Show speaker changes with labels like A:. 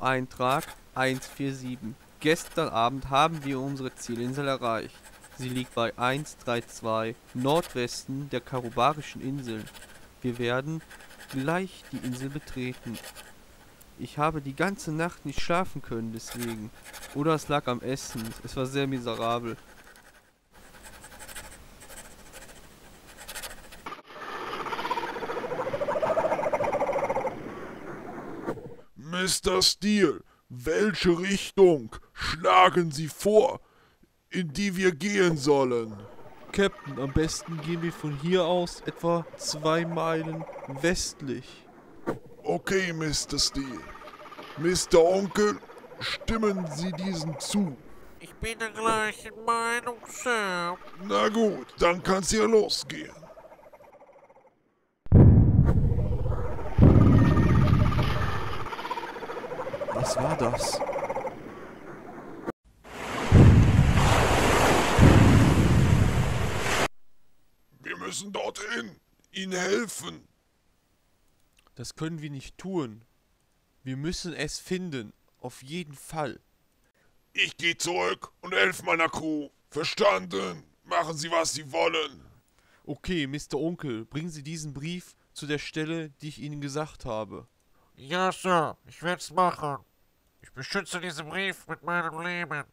A: Eintrag 147. Gestern Abend haben wir unsere Zielinsel erreicht. Sie liegt bei 132 Nordwesten der Karubarischen Inseln. Wir werden gleich die Insel betreten. Ich habe die ganze Nacht nicht schlafen können deswegen. Oder es lag am Essen. Es war sehr miserabel.
B: Mr. Steele, welche Richtung schlagen Sie vor, in die wir gehen sollen?
A: Captain, am besten gehen wir von hier aus etwa zwei Meilen westlich.
B: Okay, Mr. Steele. Mr. Onkel, stimmen Sie diesen zu.
C: Ich bin der gleichen Meinung, Sir.
B: Na gut, dann kann's ja losgehen.
A: Was war das?
B: Wir müssen dorthin, Ihnen helfen.
A: Das können wir nicht tun. Wir müssen es finden. Auf jeden Fall.
B: Ich gehe zurück und helfe meiner Crew. Verstanden? Machen Sie, was Sie wollen.
A: Okay, Mr. Onkel, bringen Sie diesen Brief zu der Stelle, die ich Ihnen gesagt habe.
C: Ja, Sir, ich werd's machen. Ich beschütze diesen Brief mit meinem Leben.